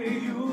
you.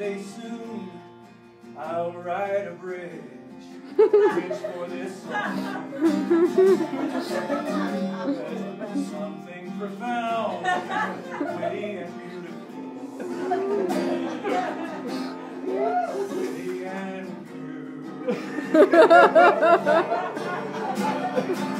Someday soon I'll ride a bridge, bridge for this. Something profound, witty and beautiful. Witty and beautiful.